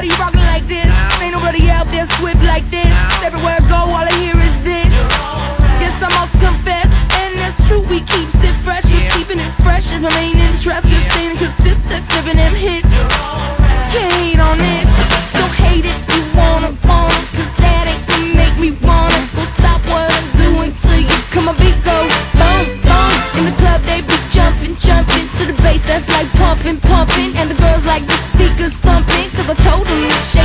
Nobody rockin' like this. Ain't nobody out there swift like this. Everywhere I go, all I hear is this. Yes, I must confess, and that's true. We keep it fresh. Just keeping it fresh is my main interest. Just staying consistent, flipping them hits. Yeah. That's like pumping, pumping, and the girls like the speakers thumping, cause I told them to shake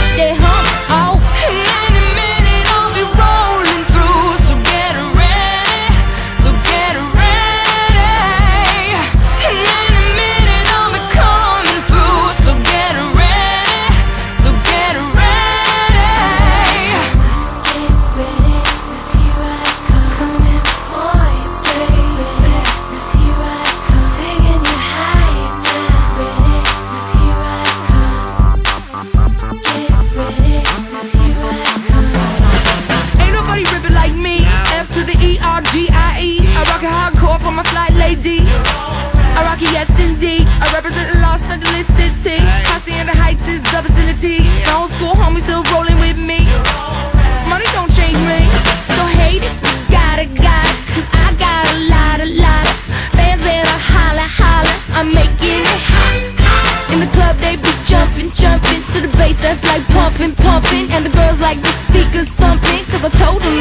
Get ready, jumping, jumping to the bass that's like pumping, pumping. And the girls like the speakers thumping. Cause I told them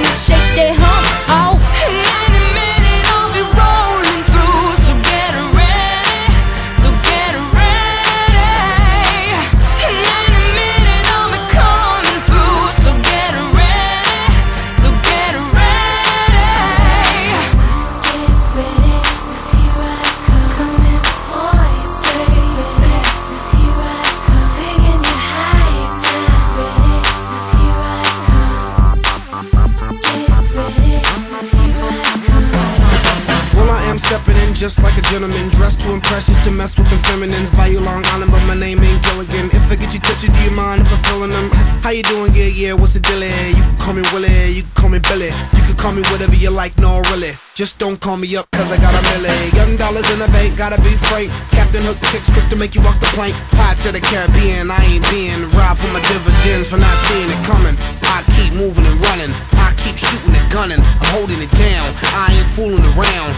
just like a gentleman, dressed to impress, just to mess with the feminines. By you Long Island, but my name ain't Gilligan. If I get you touchy, do you mind if I'm feeling them? How you doing? Yeah, yeah, what's the deal? You can call me Willie, you can call me Billy, you can call me whatever you like, no, really. Just don't call me up, cause I got a milli. Young dollars in the bank, gotta be frank. Captain Hook chicks quick to make you walk the plank. Pirates of the Caribbean, I ain't being robbed for my dividends for not seeing it coming. I keep moving and running. I keep shooting and gunning. I'm holding it down. I ain't fooling around.